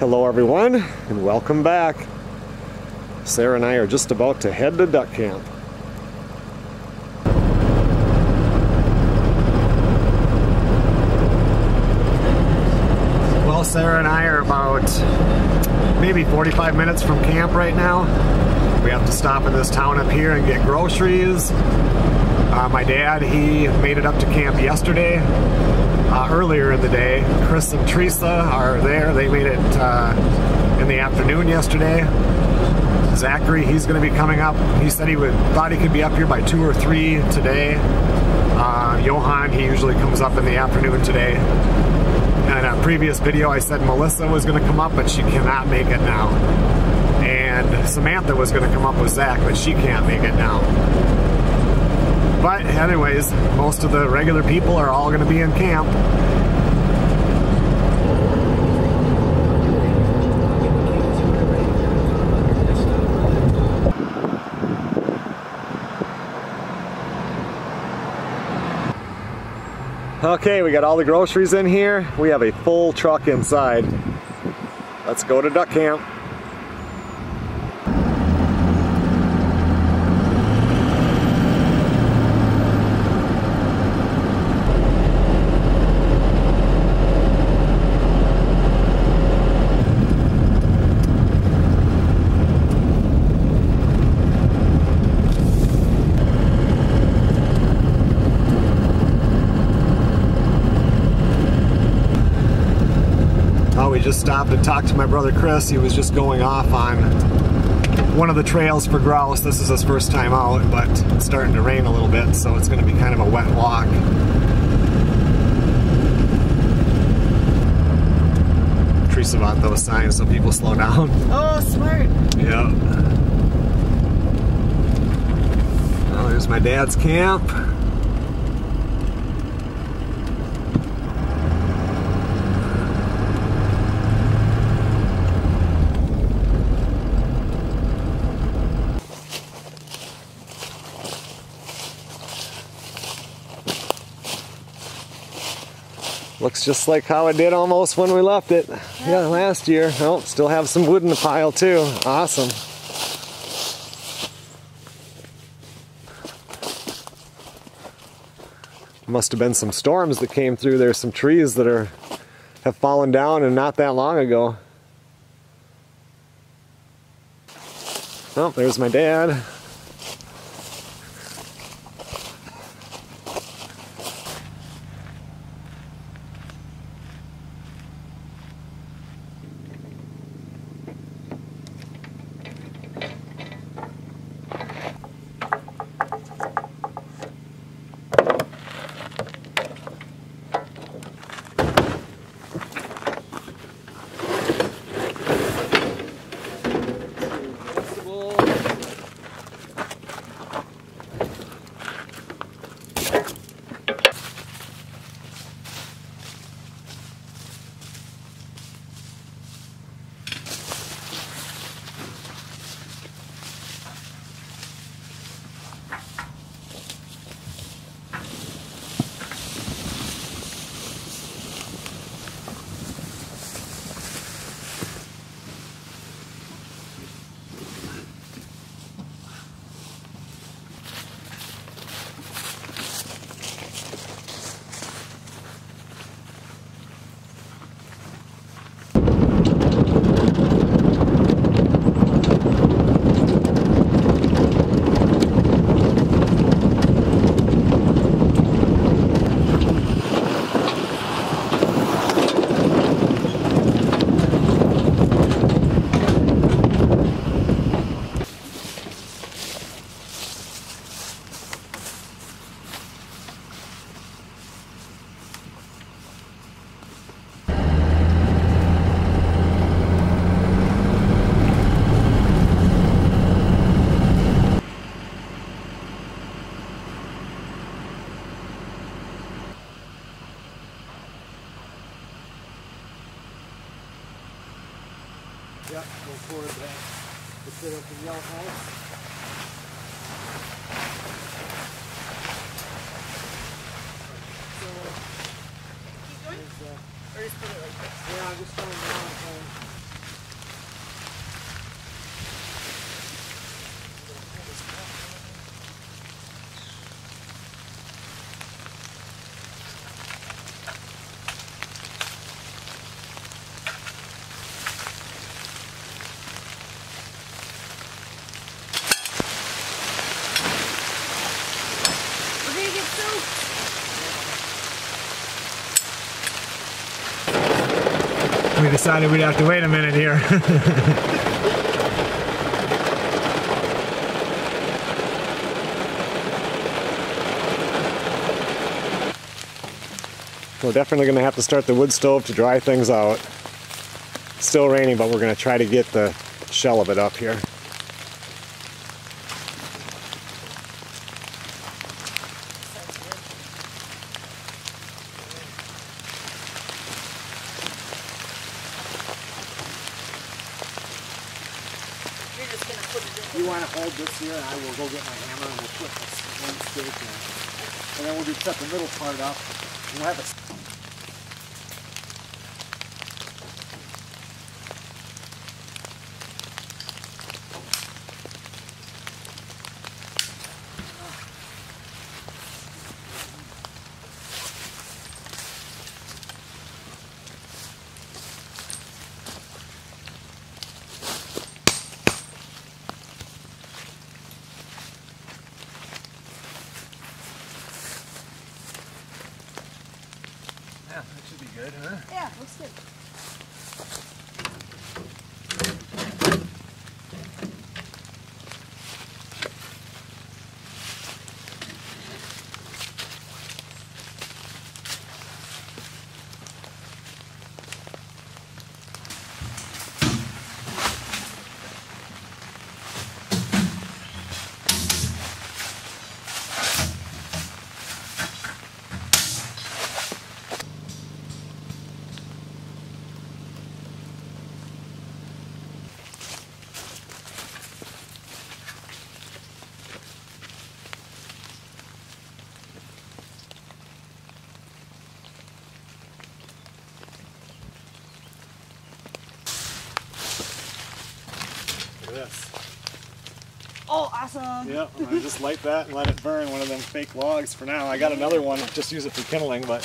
Hello everyone and welcome back. Sarah and I are just about to head to duck camp. Well, Sarah and I are about maybe 45 minutes from camp right now. We have to stop in this town up here and get groceries. Uh, my dad, he made it up to camp yesterday uh, earlier in the day. Chris and Teresa are there. They made it uh, in the afternoon yesterday. Zachary, he's going to be coming up. He said he would thought he could be up here by two or three today. Uh, Johan, he usually comes up in the afternoon today. In a previous video, I said Melissa was going to come up, but she cannot make it now. And Samantha was going to come up with Zach, but she can't make it now. But anyways, most of the regular people are all going to be in camp. Okay, we got all the groceries in here. We have a full truck inside. Let's go to duck camp. Just stopped and talked to my brother Chris. He was just going off on one of the trails for grouse. This is his first time out, but it's starting to rain a little bit, so it's going to be kind of a wet walk. Teresa bought those signs so people slow down. Oh, smart. Yep. Well, there's my dad's camp. Looks just like how it did almost when we left it. Yeah, last year. Oh, still have some wood in the pile too. Awesome. Must have been some storms that came through. There's some trees that are have fallen down and not that long ago. Oh, there's my dad. Decided we'd have to wait a minute here. We're definitely going to have to start the wood stove to dry things out. It's still raining, but we're going to try to get the shell of it up here. Awesome. Yep, I'm just light that and let it burn one of them fake logs for now. I got another one, just use it for kindling, but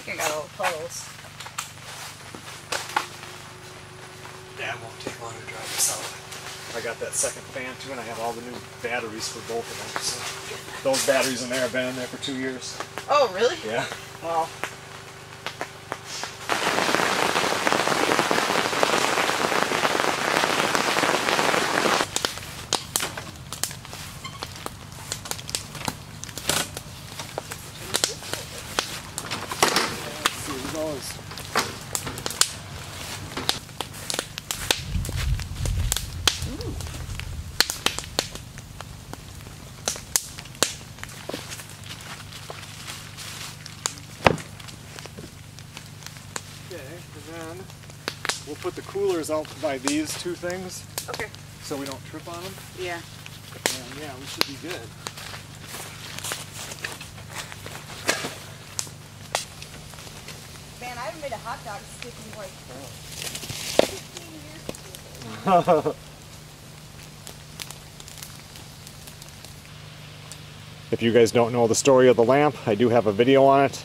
I think I got all the puddles. yeah, it won't take long to dry this out. I got that second fan too, and I have all the new batteries for both of them. So those batteries in there have been in there for two years. Oh, really? Yeah. Wow. Let's see who goes. Okay, and then we'll put the coolers out by these two things Okay. so we don't trip on them. Yeah. And yeah, we should be good. Man, I haven't made a hot dog stick in like 15 years. If you guys don't know the story of the lamp, I do have a video on it.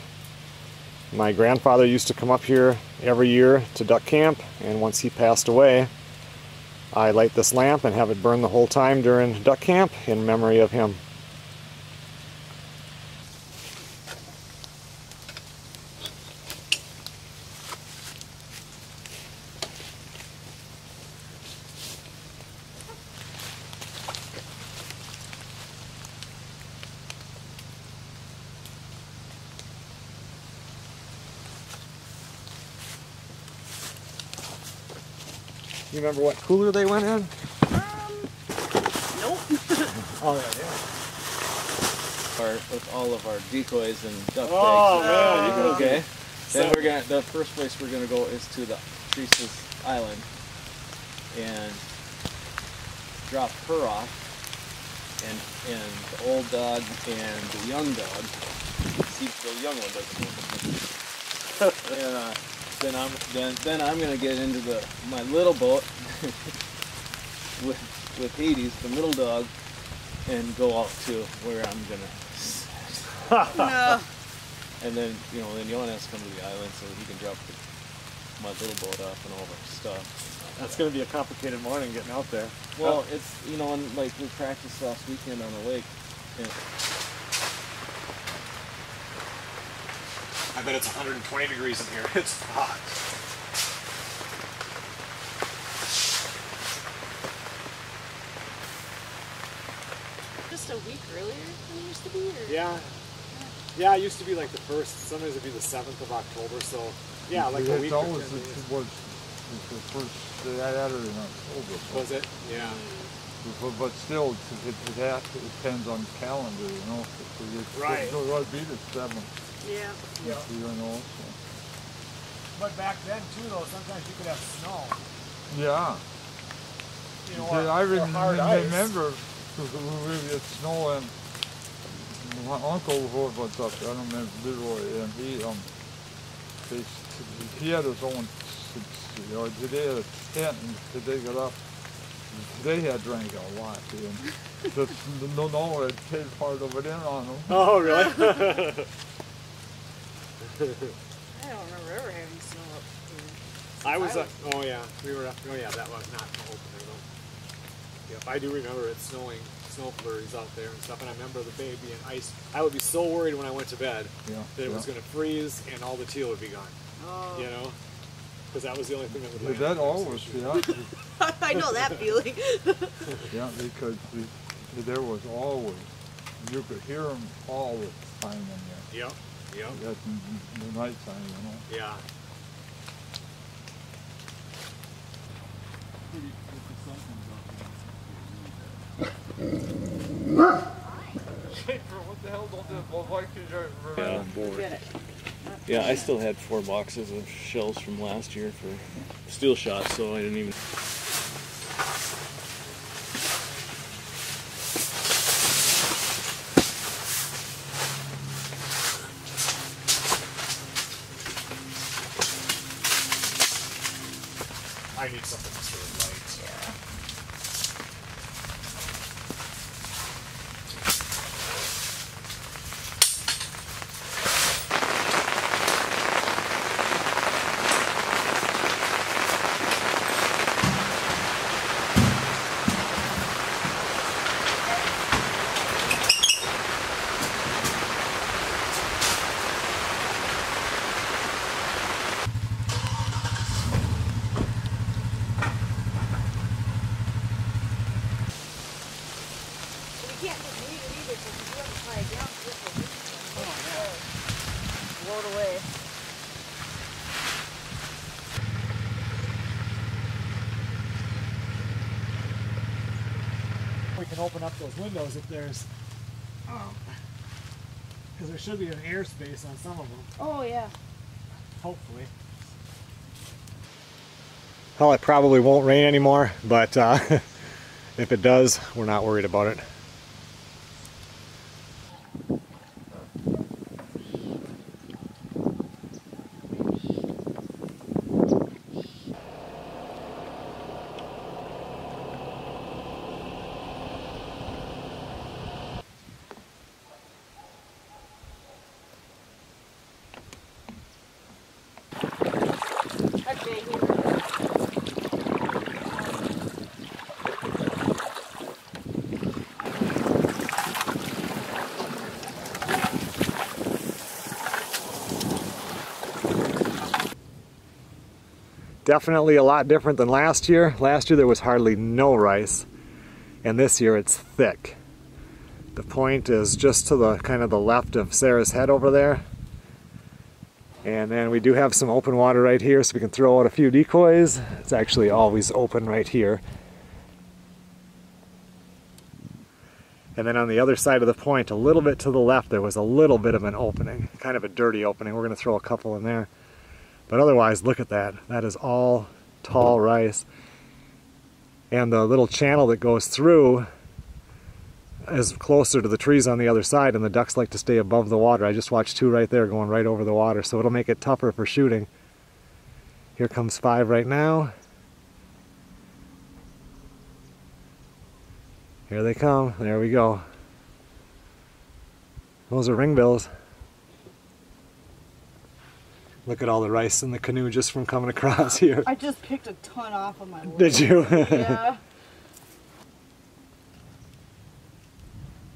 My grandfather used to come up here every year to duck camp, and once he passed away, I light this lamp and have it burn the whole time during duck camp in memory of him. Remember what cooler they went in? Um, nope. Oh, yeah, yeah. our, with all of our decoys and duck Oh, tags. man, you Oh. Okay. So- Then we're gonna the first place we're gonna go is to the Teresa's island and drop her off, and and the old dog and the young dog. See, the young one doesn't move. and uh, then I'm then then I'm gonna get into the my little boat with with Hades, the middle dog, and go out to where I'm gonna. No. And then, you know, then Johan has to come to the island so he can drop the, my little boat off and all that stuff. That's going to be a complicated morning getting out there. Well, it's, you know, and like we practiced last weekend on the lake. And I bet it's 120 degrees in here. It's hot. Just a week earlier than it used to be? Or? Yeah. Yeah, it used to be like the first, sometimes it'd be the 7th of October, so yeah, like a it's week or always 10 it days. was it's the first Saturday in October. so- Was it? Yeah. But, but still, it, it, has, it depends on the calendar, you know. So it's, Right. So it would be the seventh, Yeah. Yeah. you know. So. But back then too, though, sometimes you could have snow. Yeah. You know, See, or- I or rem- hard ice. remember we had snow and my uncle was was up there, I don't remember Leroy, and he um they, he had his own s- s- you know, they had a tent and they got up they had drank a lot and just no no it paid part of it in on them. Oh, really? I don't remember ever having snow up here. I was, I uh, oh yeah, we were, up- oh yeah, that was not open there though. Yep, I do remember it snowing, snow flurries out there and stuff, and I remember the bay being ice. I would be so worried when I went to bed Yeah. that it yeah. was gonna freeze and all the teal would be gone, Oh. you know? Because that was the only thing that would Yeah, land. that always, yeah, I know that feeling. yeah, because the, there was always, you could hear them all the time in there. Yep, yep, That's in the nighttime, you know. yeah. Hmm. What the hell don't the, why could you Yeah. Get it. yeah, I still had four boxes of shells from last year for steel shots, so I didn't even. I need something that's really light. We can't just leave it either because if you have to tie it down, it's a week. Oh, yeah. Blow it away. We can open up those windows if there's, because there should be an airspace on some of them. Oh, yeah. hopefully. Well, it probably won't rain anymore, but uh, if it does, we're not worried about it. Definitely a lot different than last year. Last year there was hardly no rice, and this year it's thick. The point is just to the kind of the left of Sarah's head over there. And then we do have some open water right here so we can throw out a few decoys. It's actually always open right here. And then on the other side of the point, a little bit to the left, there was a little bit of an opening, kind of a dirty opening. We're going to throw a couple in there. But otherwise, look at that. That is all tall rice. And the little channel that goes through is closer to the trees on the other side and the ducks like to stay above the water. I just watched two right there going right over the water, so it'll make it tougher for shooting. Here comes five right now. Here they come. There we go. Those are ringbills. Look at all the rice in the canoe just from coming across here. I just picked a ton off of my Did you? Yeah.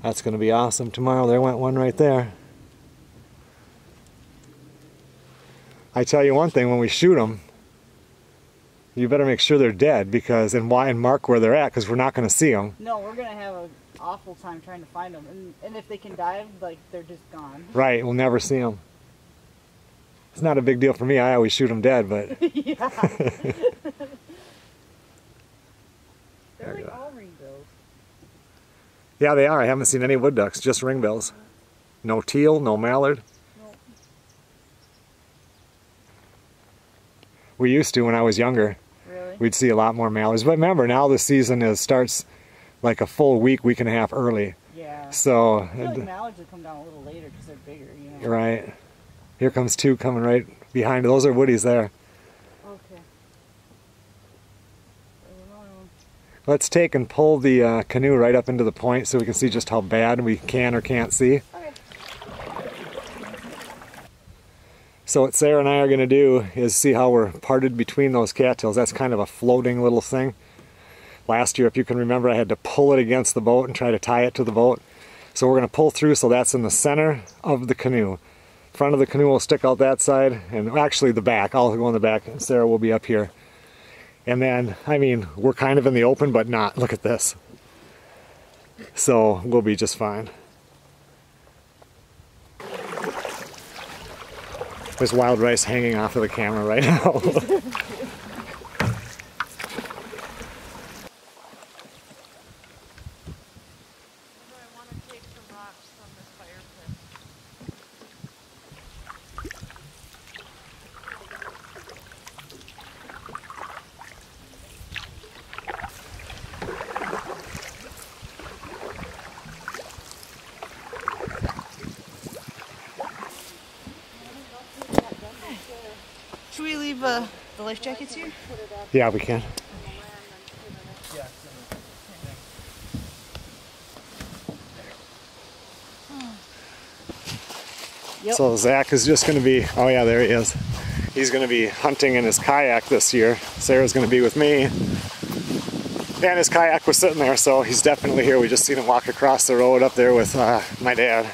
That's going to be awesome tomorrow. There went one right there. I tell you one thing, when we shoot them, you better make sure they're dead because and why and mark where they're at because we're not going to see them. No, we're gonna have an awful time trying to find them, and, and if they can dive, like they're just gone. Right, we'll never see them. It's not a big deal for me. I always shoot them dead, but yeah. They're like all ringbills. yeah, they are. I haven't seen any wood ducks, just ringbills. No teal, no mallard. Nope. We used to when I was younger. Really? We'd see a lot more mallards. But remember, now the season is starts like a full week, week and a half early. Yeah. So, I feel like mallards would come down a little later because they're bigger, you know. right. Here comes two coming right behind. Those are woodies there. Okay. There's another one. Let's take and pull the uh, canoe right up into the point so we can see just how bad we can or can't see. Okay. So what Sarah and I are going to do is see how we're parted between those cattails. That's kind of a floating little thing. Last year, if you can remember, I had to pull it against the boat and try to tie it to the boat. So we're going to pull through so that's in the center of the canoe. Front of the canoe will stick out that side, and actually the back. I'll go in the back, and Sarah will be up here. And then, I mean, we're kind of in the open, but not. Look at this. So we'll be just fine. There's wild rice hanging off of the camera right now. I want to take some rocks from this fire pit. Uh, the life jackets here? yeah, we can. Yep. So Zach is just going to be, oh yeah, there he is. He's going to be hunting in his kayak this year. Sarah's going to be with me. And his kayak was sitting there, so he's definitely here. We just seen him walk across the road up there with uh, my dad.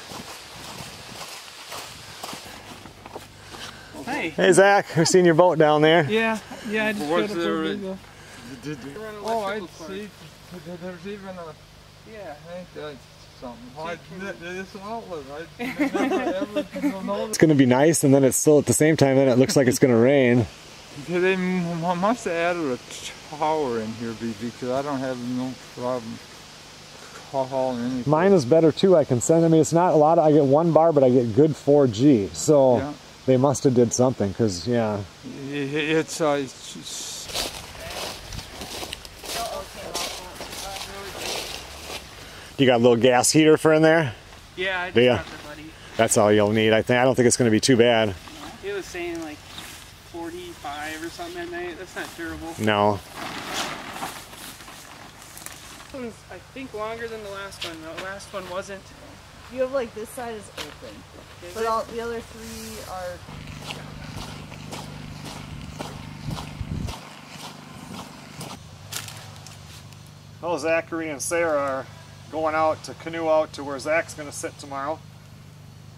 Hey. Hey Zach, we've seen your boat down there. Yeah, yeah, I just What's got up there oh, there. in- with Did, the- oh, I see. There's even a. Yeah. I think that's something. I, there's an outlet. I never ever noticed. It's going to be nice, and then it's still at the same time, then it looks like it's going to rain. They m- must have added a tower in here be- because I don't have no problem hauling anything. Mine is better too. I can send. I mean, it's not a lot. Of, I get one bar, but I get good 4G. So Yeah. They must have did something, cause yeah. It's, uh, it's just- You got a little gas heater for in there. Yeah, I just Yeah. got the buddy. That's all you'll need. I think. I don't think it's going to be too bad. It was saying like 45 or something at night. That's not terrible. No. This one's, I think, longer than the last one. The last one wasn't. You have like this side is open, Is but it? all the other three are. Oh, Zachary and Sarah are going out to canoe out to where Zach's going to sit tomorrow.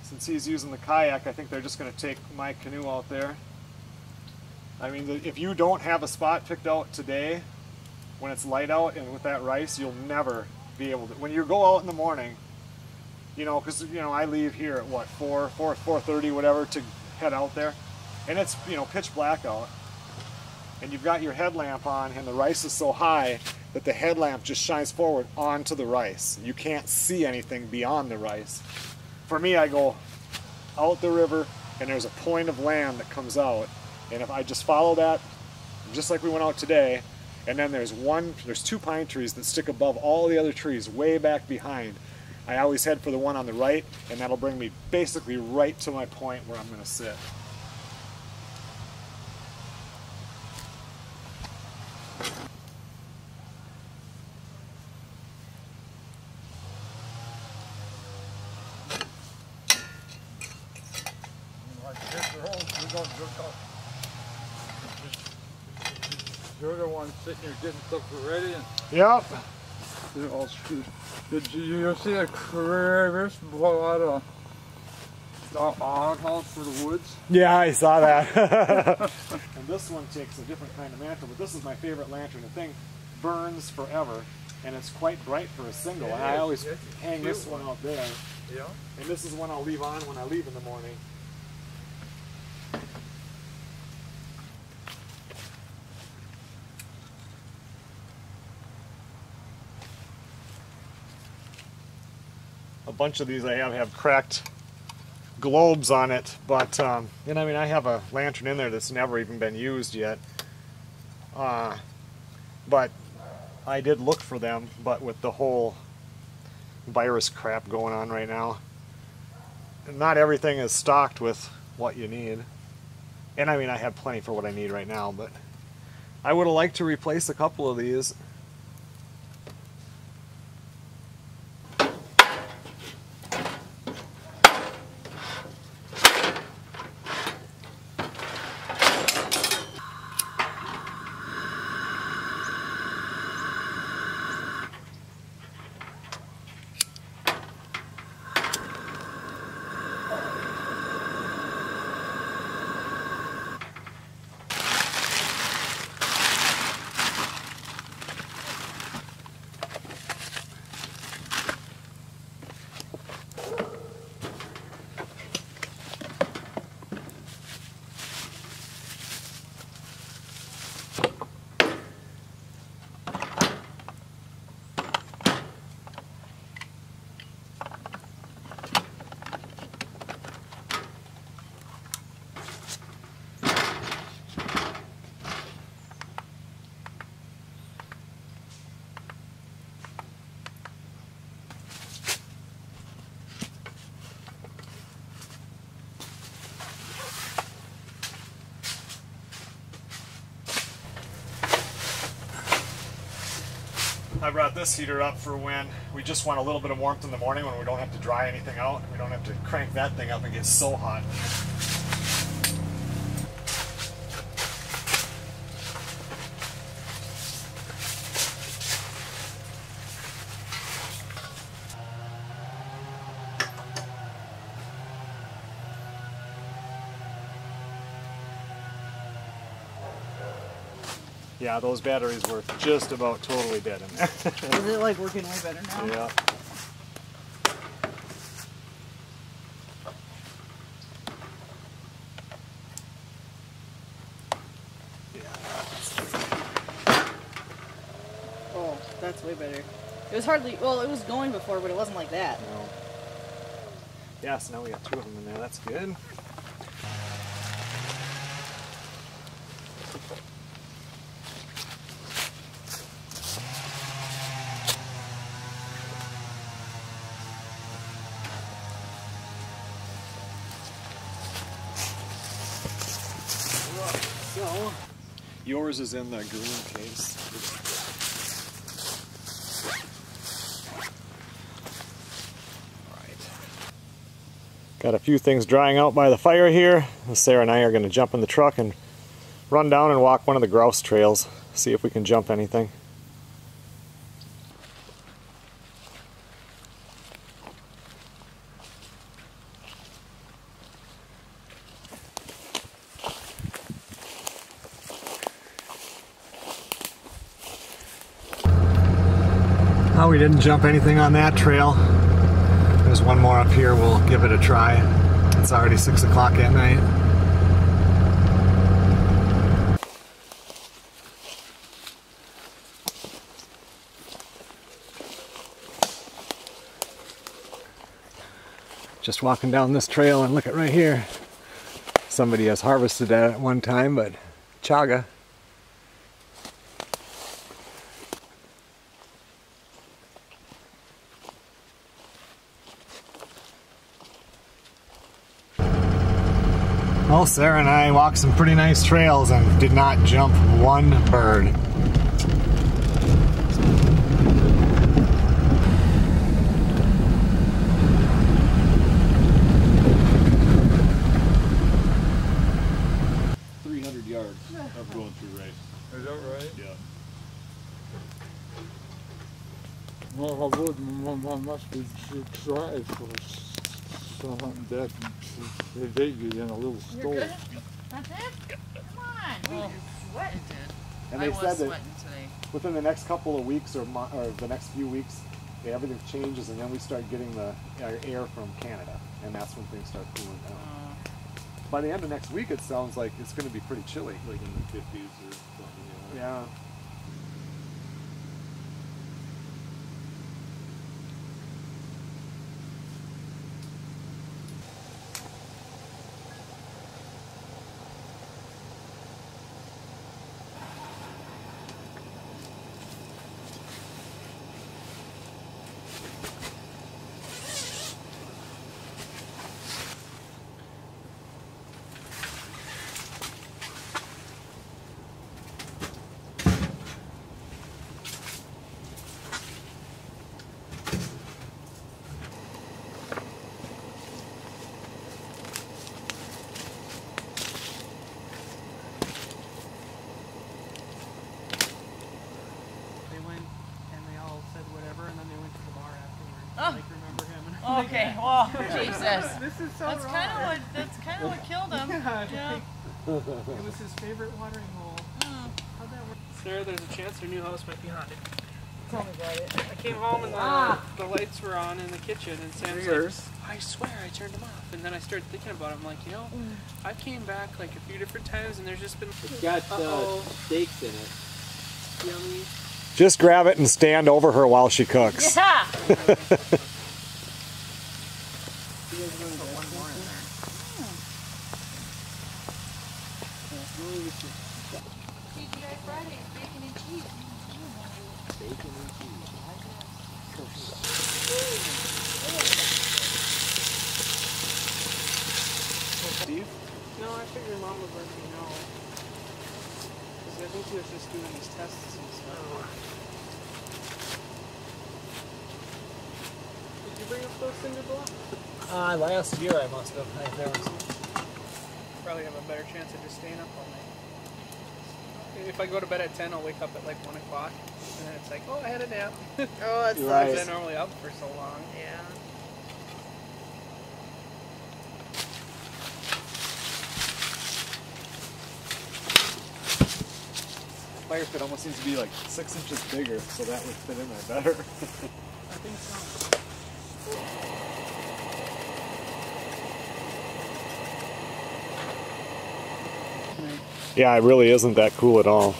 Since he's using the kayak, I think they're just going to take my canoe out there. I mean, if you don't have a spot picked out today, when it's light out and with that rice, you'll never be able to. When you go out in the morning, you know, because you know I leave here at what four, four, four thirty, whatever, to head out there, and it's you know pitch black out and you've got your headlamp on and the rice is so high that the headlamp just shines forward onto the rice. You can't see anything beyond the rice. For me, I go out the river and there's a point of land that comes out And if I just follow that, just like we went out today, and then there's one, there's two pine trees that stick above all the other trees way back behind. I always head for the one on the right, and that'll bring me basically right to my point where I'm gonna sit. Like hit the hole, you don't, you don't. You're the one sitting here getting stuff ready and Yep. They're all screwed. Did you, you see a career this blow out a a outhouse for the woods? Yeah, I saw that. and this one takes a different kind of mantle, but this is my favorite lantern. The thing burns forever, and it's quite bright for a single. and I always is. It's a hang this one one. out there. Yeah. And this is one I'll leave on when I leave in the morning. Bunch of these I have have cracked globes on it, but um, and I mean I have a lantern in there that's never even been used yet. Uh, but I did look for them, but with the whole virus crap going on right now, not everything is stocked with what you need. And I mean I have plenty for what I need right now, but I would have liked to replace a couple of these. I brought this heater up for when we just want a little bit of warmth in the morning when we don't have to dry anything out. We don't have to crank that thing up and get so hot. Yeah, those batteries were just about totally dead in there. Is it like working way better now? yeah. Oh, that's way better. It was hardly, well, it was going before, but it wasn't like that. No. Yeah, so now we got two of them in there. That's good. Yours is in the green case. Got a few things drying out by the fire here. Sarah and I are going to jump in the truck and run down and walk one of the grouse trails, see if we can jump anything. Oh, we didn't jump anything on that trail. There's one more up here. We'll give it a try. It's already 6 o'clock at night. Just walking down this trail and look at right here. somebody has harvested that at one time, but chaga. Sarah and I walked some pretty nice trails and did not jump one bird. Three hundred yards of going through race. Is that right? Yeah. Well, I would, m- m- must be tr- try for s- something that they they get in a little You're store. good? That's it? Come on. Oh, sweating. And I they was said that sweating today. within the next couple of weeks or, mo- or the next few weeks, everything changes, and then we start getting the our air from Canada, and that's when things start cooling down. Oh. By the end of next week, it sounds like it's going to be pretty chilly. Like in the fifties or something. Yeah. They went and they all said whatever, and then they went to the bar afterwards. Oh. Like remember him. And I'm like, Okay, well, Jesus. This is so That's wrong. kind of what that's kind of what killed him. Yeah, Yeah. It was his favorite watering hole. Hmm. How'd that work? Sarah, there's a chance their new house might be haunted. Tell me about it. I came home and the, Ah. the lights were on in the kitchen, and Sam's Yours. like, I swear I turned them off. And then I started thinking about it. I'm like, you know, Mm. I came back like a few different times, and there's just been It's got uh, Uh-oh. steaks in it. yummy. Just grab it and stand over her while she cooks. Yeah. TGI Fridays, bacon and cheese. Bacon and cheese. Steve? No, I figured mom would let me know. Because I think he was just doing these tests and stuff. Did you bring up those cinder blocks? Uh, last year I must have. I, there was, Probably have a better chance of just staying up all night. If I go to bed at 10, I'll wake up at like 1 o'clock. And then it's like, oh, I had a nap. Oh, that's You're right. Because I'm normally up for so long. Yeah. Fire almost seems to be like six inches bigger, so that would fit in there better. I think so. yeah, it really isn't that cool at all.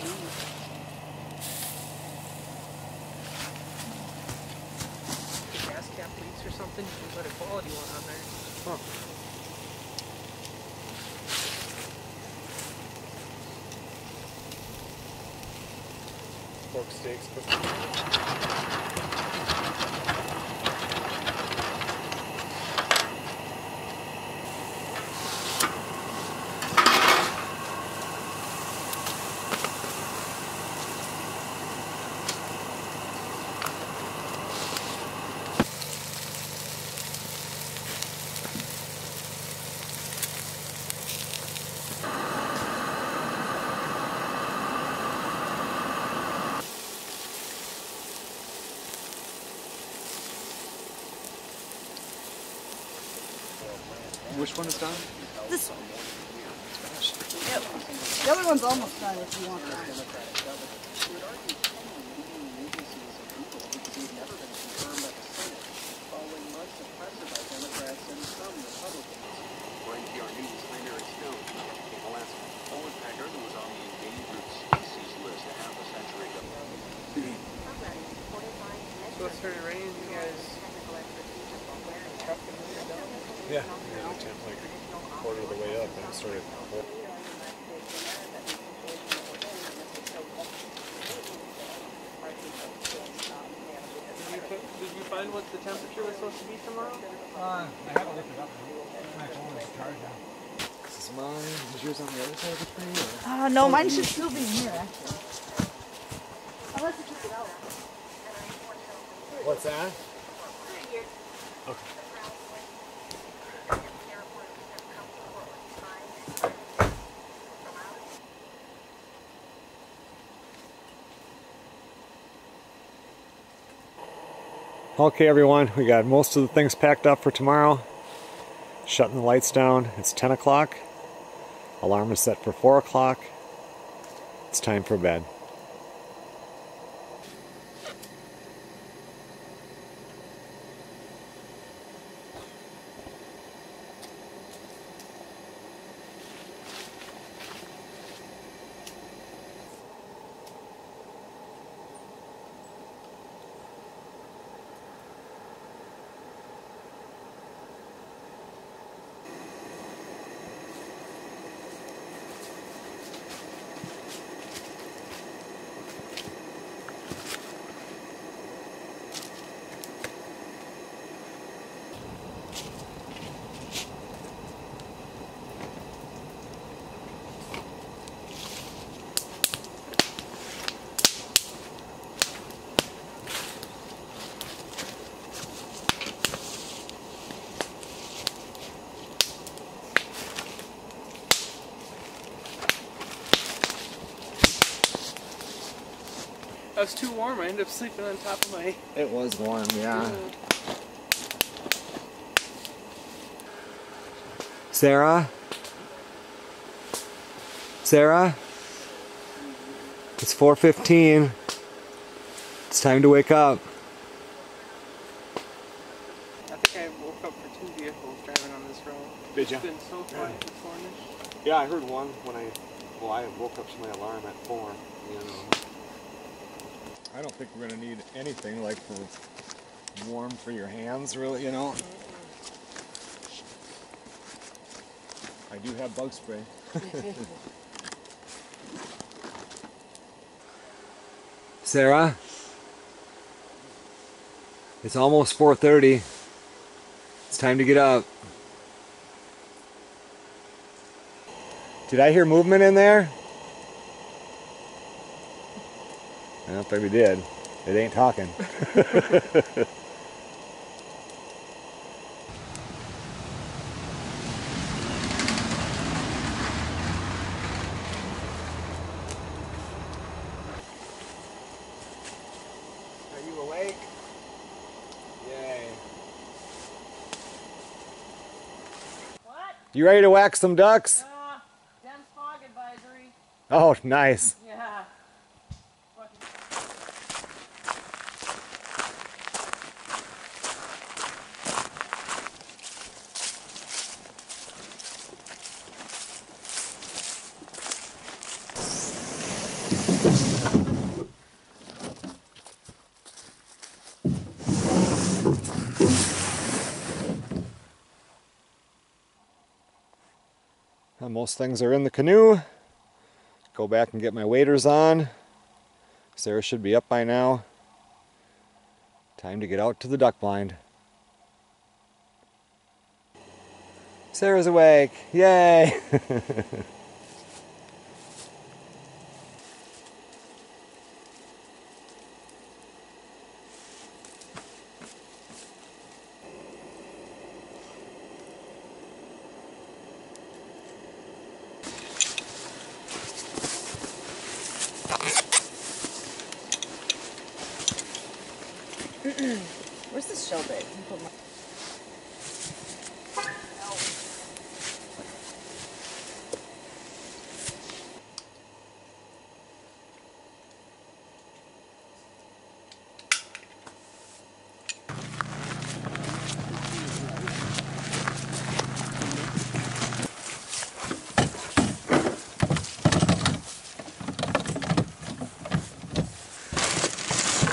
Gas cap leaks or something, you can put a quality one on there. Pork one is done? This one. Yep. The other one's almost done if you want that. For NPR News, I'm Eric Stone, in Alaska. Owen Packard was on the endangered species list a half a century ago. So it started raining, you guys trucking when you're done. Yeah. quarter of the way up and it started. Did you, put, did you find what the temperature was supposed to be tomorrow? Uh, I haven't looked it up. My phone is charged now. This is mine. Is yours on the other side of the tree? Or? Uh, no, mine should still be here, actually. Unless it took. What's that? Okay, everyone, we got most of the things packed up for tomorrow. Shutting the lights down. It's 10 o'clock. Alarm is set for 4 o'clock. Time for bed. I was too warm. I ended up sleeping on top of my. It was warm, yeah. Sarah? Sarah? It's 4.15. It's time to wake up. I think I woke up for two vehicles driving on this road. Did ya? It's been so quiet this morning. Yeah, I heard one when I, well, I woke up to my alarm at 4, you know. I don't think we're going to need anything like for warm for your hands, really, you know. I do have bug spray. Sarah, it's almost 4:30. It's time to get up. Did I hear movement in there? I don't think we did. It ain't talking. Are you awake? Yay. What? You ready to whack some ducks? Uh, dense fog advisory. Oh, nice. Yeah. Uh, Most things are in the canoe. Go back and get my waders on. Sarah should be up by now. Time to get out to the duck blind. Sarah's awake. Yay! Where's the shell bait? Can you put my-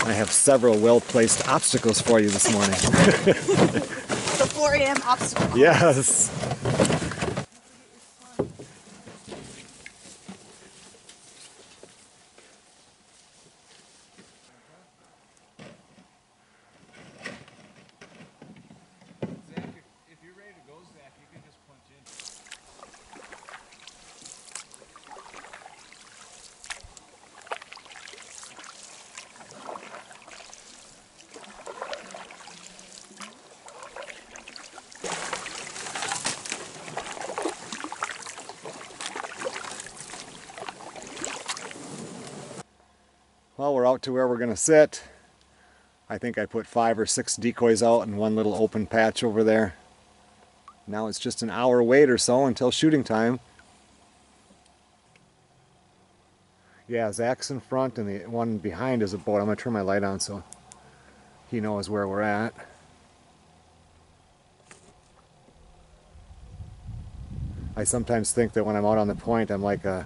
I have several well-placed obstacles for you this morning. The 4 a.m. obstacle. yes. Out to where we're gonna sit. I think I put five or six decoys out in one little open patch over there. Now it's just an hour wait or so until shooting time. Yeah, Zach's in front and the one behind is a boat. I'm gonna turn my light on so he knows where we're at. I sometimes think that when I'm out on the point, I'm like a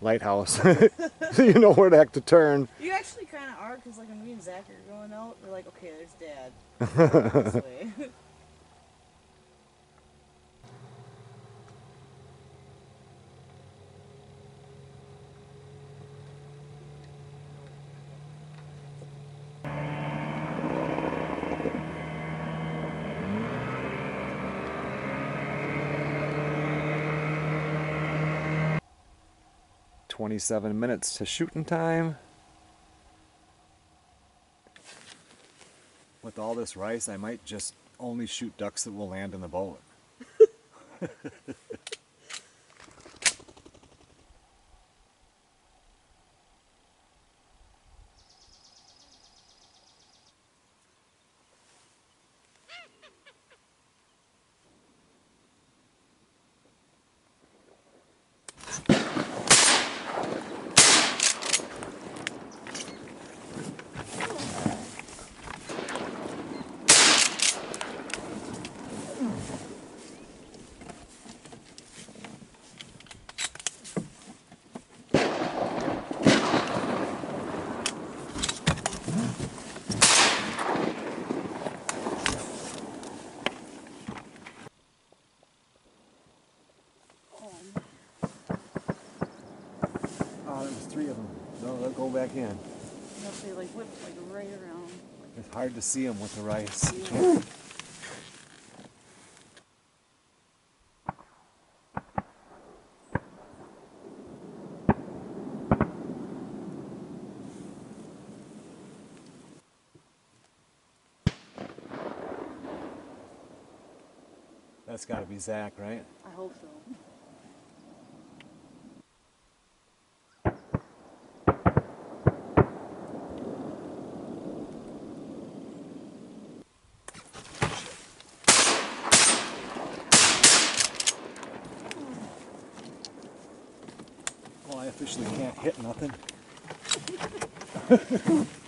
lighthouse. you know where the heck to turn. You actually kind of are, because like when me and Zach are going out, we're like, okay, there's Dad. Twenty-seven minutes to shooting time. With all this rice, I might just only shoot ducks that will land in the boat. Oh, there's three of them. No, they'll go back in. Nope, they like whipped like right around. It's hard to see them with the rice. That's got to be Zach, right? I hope so. Well, I officially can't hit nothing.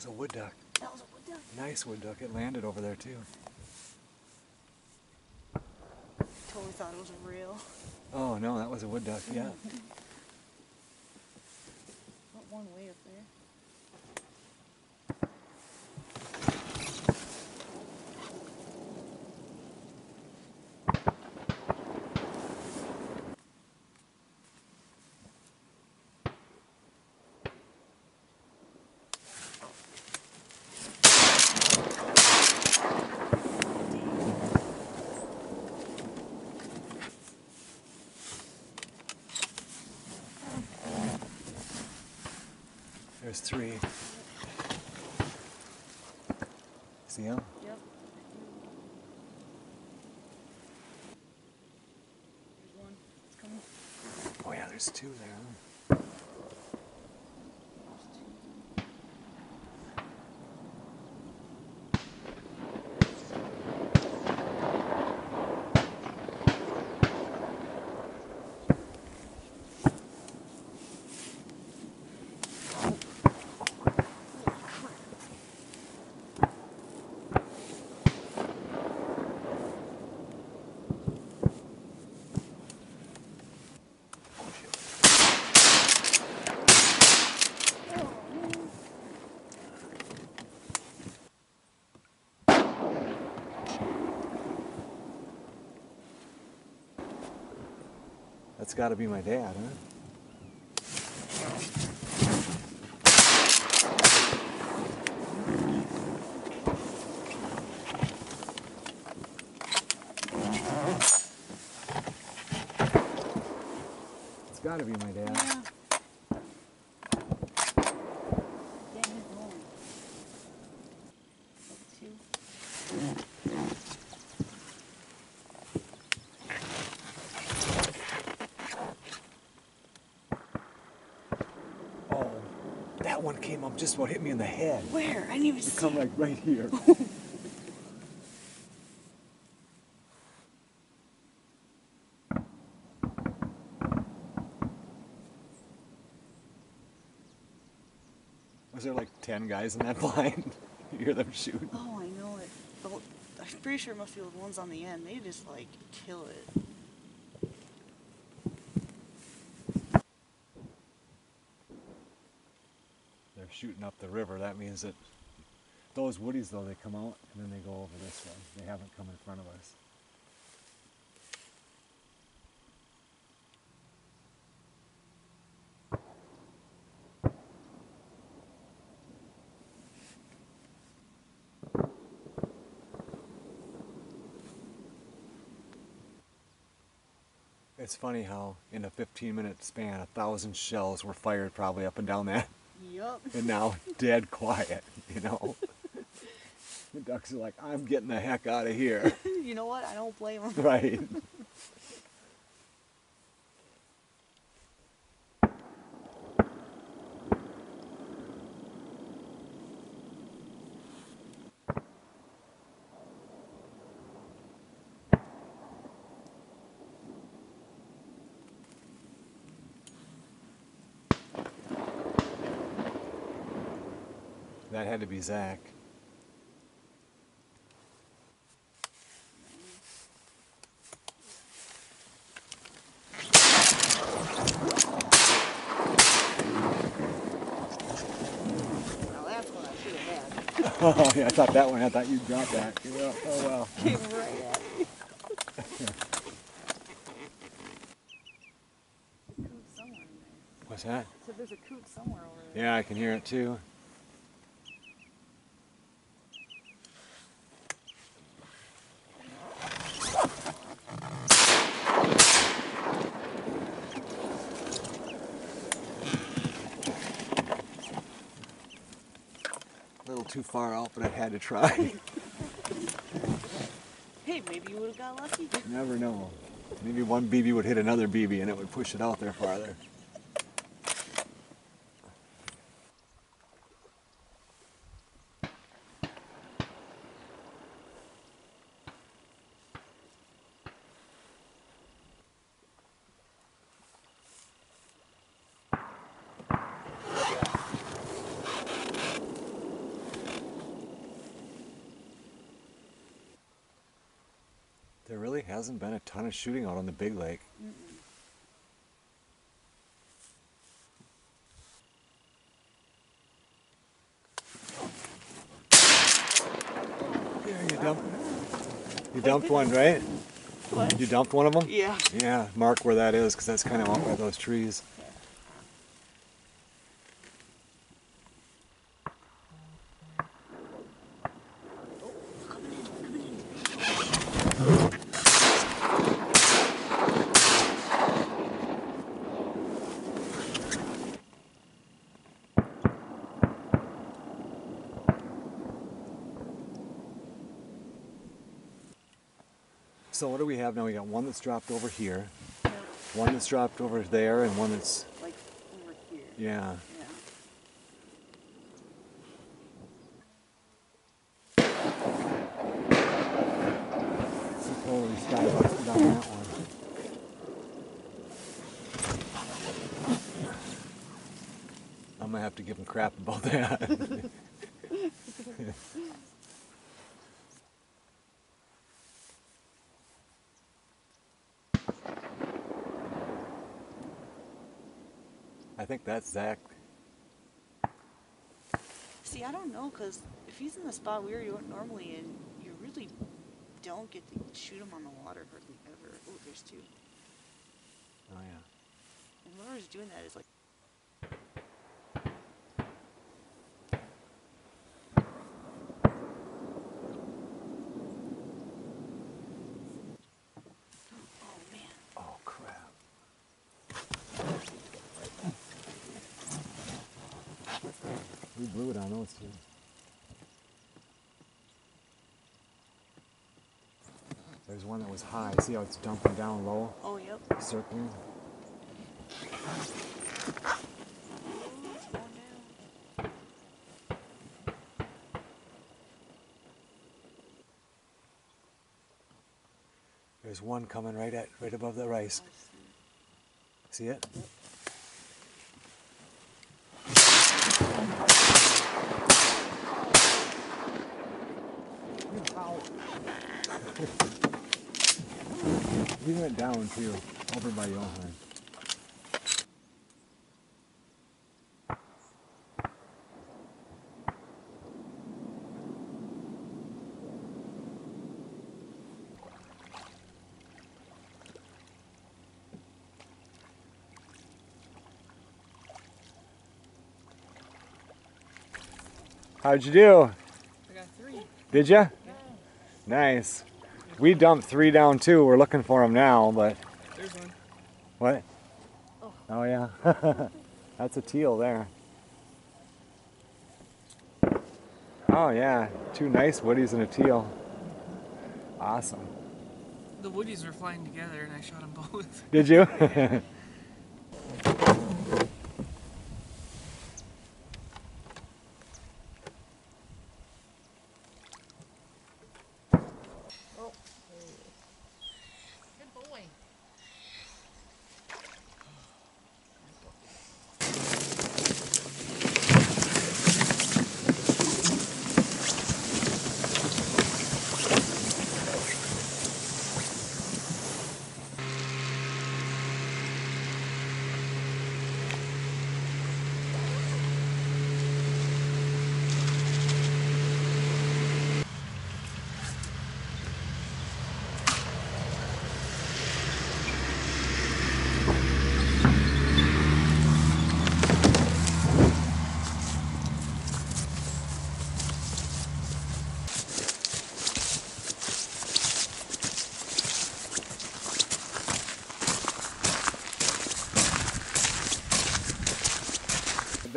was a wood duck. That was a wood duck. Nice wood duck. It landed over there too. Totally thought it was a real. Oh no, that was a wood duck. Yeah. There's three. See them? Yep. There's one. It's coming. Oh yeah, there's two there. huh? That's got to be my dad, huh? It's got to be my dad. Yeah. Dang, he's going. Two. Oh, came just about hit me in the head. Where? I didn't even see. Come like right here. Was there like 10 guys in that blind? you hear them shoot? Oh, I know it. I'm pretty sure it must be the ones on the end. They just like kill it. They're up the river. That means that those woodies, though, they come out and then they go over this way. They haven't come in front of us. It's funny how, in a 15 minute span, a thousand shells were fired probably up and down that. And now dead quiet, you know. the ducks are like, I'm getting the heck out of here. you know what? I don't blame them. right. That had to be Zach. Now that's what I should have had. Oh yeah, I thought that one. I thought you'd drop that. Yeah, Oh well. Came right at me. coot somewhere in there. What's that? So there's a coot somewhere over there. Yeah, I can hear it too. Too far out, but I had to try. Hey, maybe you would have got lucky. You never know. Maybe one BB would hit another BB and it would push it out there farther. ton of shooting out on the big lake. Mm -mm. You dumped. You dumped one, right? What? You dumped one of them? Yeah. Yeah, mark where that is, because that's kind of out by those trees. So what do we have now? We got one that's dropped over here, one that's dropped over there, and one that's Like over here. yeah. Yeah. Holy sky busted on that one. I'm gonna have to give him crap about that. I think that's Zach. See, I don't know, cause if he's in the spot we doing normally, and you really don't get to shoot him on the water hardly ever. Oh, there's two. Oh yeah. And whoever's doing that is like. Oh man. Oh crap. We blew it on those two. There's one that was high. See how it's dumping down low, Oh yep. circling? Oh, it's going down. There's one coming right at right above the rice. Oh, see. See it? He went down too, over by Johan. How'd you do? I got three. Did you? Nice. We dumped three down too. We're looking for them now, but There's one. what? Oh. Oh yeah, that's a teal there. Oh yeah, two nice woodies and a teal. Awesome. The woodies were flying together, and I shot them both. Did you?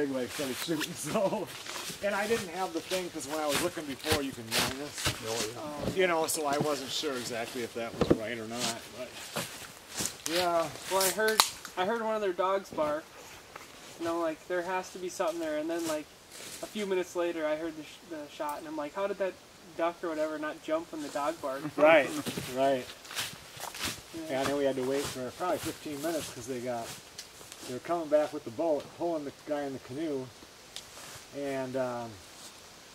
big leg started shooting, so. And I didn't have the thing because when I was looking before, you can minus. Oh, um, you know, so I wasn't sure exactly if that was right or not. But yeah, Well, I heard I heard one of their dogs bark. And I'm like, there has to be something there. And then like a few minutes later, I heard the, sh- the shot, and I'm like, how did that duck or whatever not jump when the dog barked? right, right. Yeah. And then we had to wait for probably 15 minutes because they got they were coming back with the boat, pulling the guy in the canoe, and um,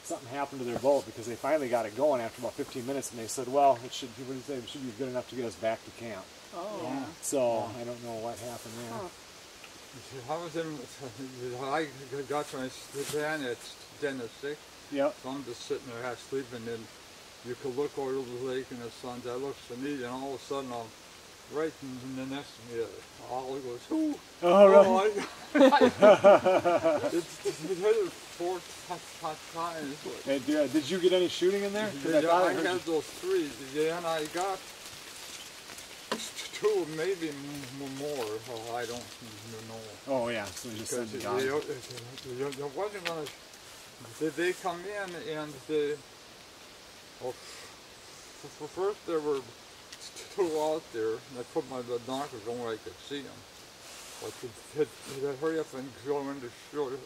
something happened to their boat because they finally got it going after about 15 minutes, and they said, "Well, it should what did they say? It should be good enough to get us back to camp." Oh. Yeah. So I don't know what happened there. Huh. How was it? I got my stand at ten or six. Yep. So I'm just sitting there half sleeping, and you could look over the lake and the sun. That looks so neat, and all of a sudden, I'm right in the next to me. uh, goes, "Ooh!" Oh, I, it's, it hit it four t- t- times. Hey, did, did you get any shooting in there? 'Cause I Yeah, thought I I heard had you- those three, yeah, and I got two, maybe more. Oh, I don't know. Oh yeah, so you just Because sent it, it down. it, it, it wasn't gonna. They, they come in and they. Well, f- f- first there were two out there, and I put my binoculars on where I could see them. But they, they, they hurry up and go into short,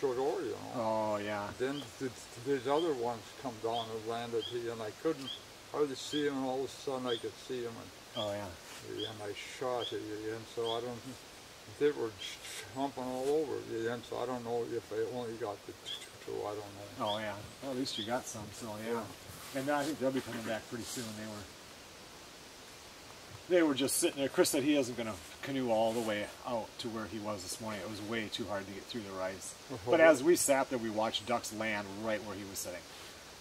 short know. Oh yeah. Then th- these other ones come down and landed here, and I couldn't hardly see them, and all of a sudden I could see them, and, Oh yeah. and I shot it, and so I don't, they were jumping all over, and so I don't know if I only got the two, I don't know. Oh yeah. Well, at least you got some. So yeah. And I think they'll be coming back pretty soon. They were. They were just sitting there. Chris said he isn't going to canoe all the way out to where he was this morning. It was way too hard to get through the rice. Uh-huh. But as we sat there, we watched ducks land right where he was sitting,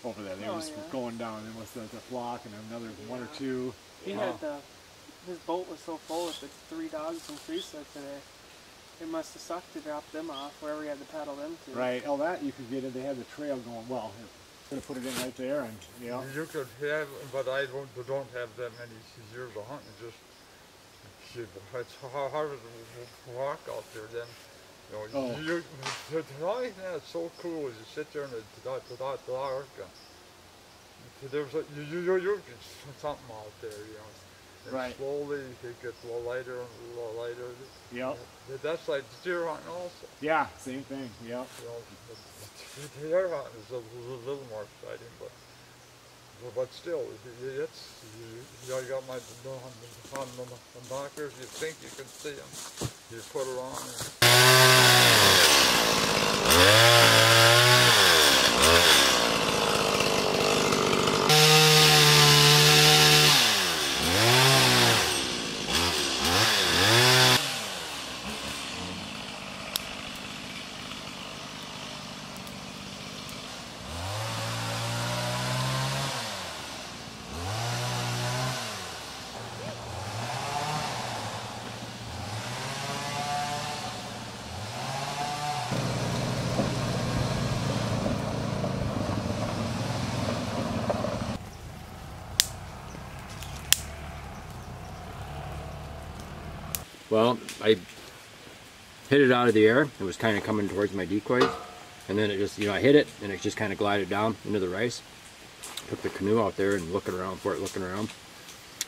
over there. They Oh, were just yeah. going down, and with the, the flock and another one or two. He had the, his boat was so full with the three dogs from Teresa today. It must have sucked to drop them off wherever he had to paddle them to. Right. Oh, that you could get it. They had the trail going. Well, going to put it in right there, and yeah. You could have, but I don't, don't have that many years of hunting, just, it's hard to walk out there then. You know, Oh. you, the, only thing that's so cool is you sit there in the, the, the dark and there's a, you, you, you, something out there, you know. And Right. slowly it gets a little lighter and a little lighter. Yep. That's like deer hunting also. Yeah. Same thing. Yep. You know, the, the deer hunting is a, little- more exciting, but but- still, it- it- it's you, you got my on the binoculars. You think you can see them. You put it on. And, Well, I hit it out of the air. It was kind of coming towards my decoys. And then it just, you know, I hit it and it just kind of glided down into the rice. Took the canoe out there and looking around for it, looking around.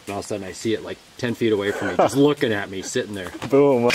And all of a sudden I see it like 10 feet away from me, just looking at me, sitting there. Boom.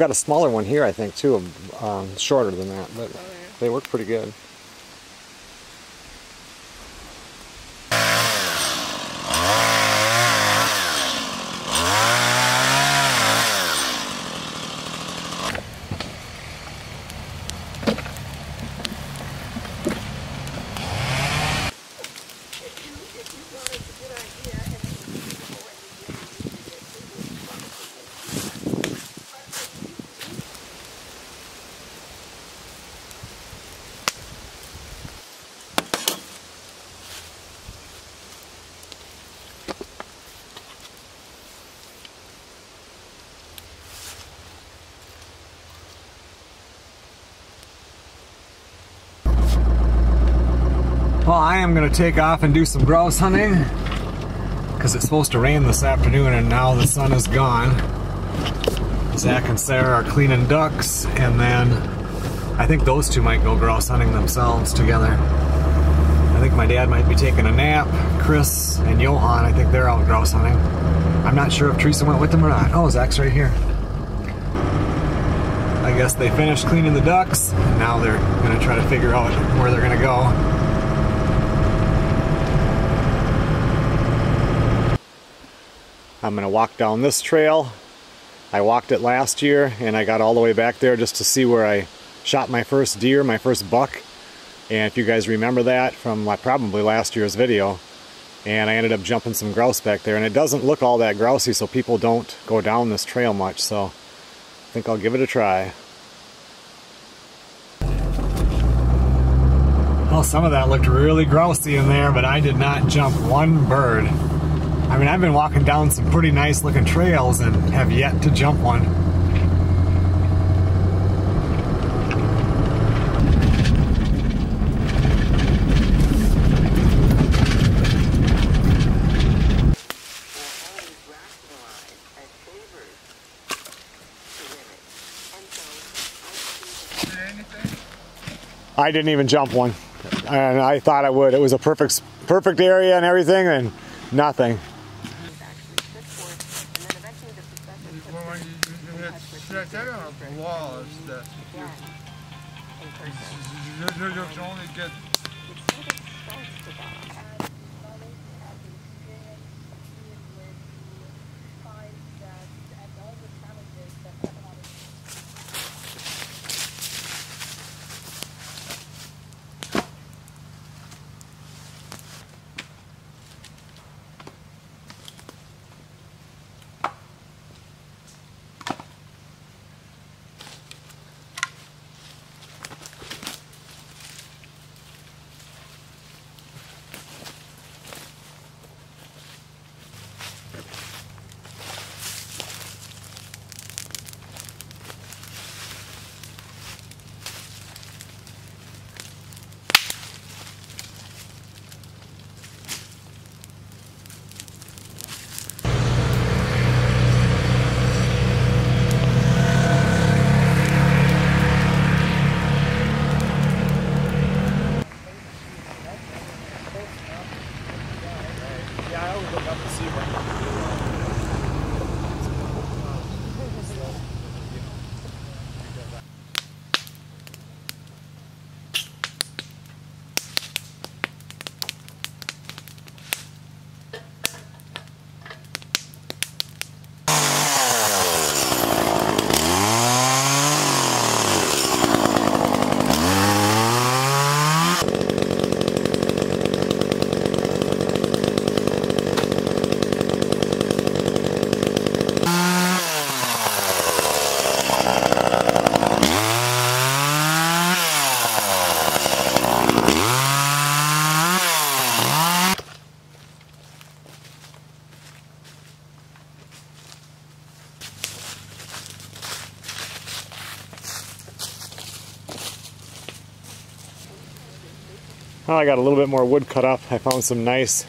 I've got a smaller one here, I think, too, um, shorter than that, but they work pretty good. I am to take off and do some grouse hunting because it's supposed to rain this afternoon and now the sun is gone. Zach and Sarah are cleaning ducks, and then I think those two might go grouse hunting themselves together. I think my dad might be taking a nap. Chris and Johan, I think they're out grouse hunting. I'm not sure if Teresa went with them or not. Oh, Zach's right here. I guess they finished cleaning the ducks, and now they're gonna try to figure out where they're gonna go. I'm gonna walk down this trail. I walked it last year and I got all the way back there just to see where I shot my first deer, my first buck. And if you guys remember that from probably last year's video, and I ended up jumping some grouse back there and it doesn't look all that grousey so people don't go down this trail much so I think I'll give it a try. Well some of that looked really grousey in there but I did not jump one bird. I mean I've been walking down some pretty nice looking trails and have yet to jump one. I didn't even jump one, and I thought I would. It was a perfect, perfect area and everything, and nothing. When you, you hit shit out on a wall, it's that you, you, you, you can only get I got a little bit more wood cut up. I found some nice,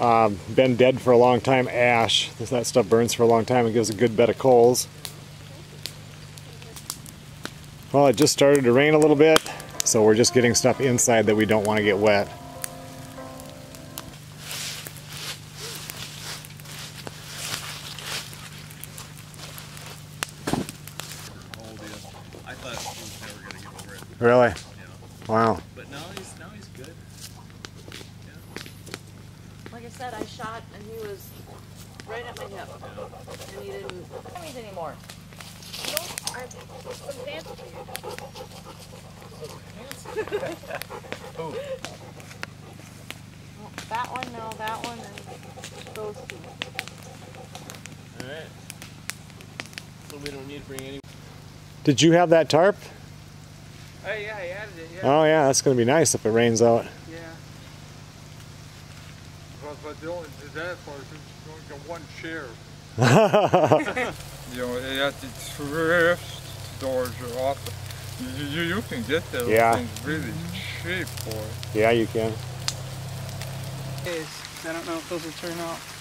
um, been dead for a long time ash. That stuff burns for a long time and gives a good bed of coals. Well, it just started to rain a little bit, so we're just getting stuff inside that we don't want to get wet. I thought he was never gonna get over it. Really? Yeah. Wow. But now he's now he's good. Like I said, I shot and he was right at my hip. And he didn't eat anymore. You don't, I, some dance Well, That one, no, that one, and those two. Alright. So we don't need to bring any Did you have that tarp? Oh yeah, I added it. Yeah. Oh yeah, that's going to be nice if it rains out. Yeah. But, but the only did that for is you only got one chair. you know, you have to thrift stores are awesome. You, you, you can get those Yeah. things really cheap, boy. Yeah, you can. I don't know if those will turn out.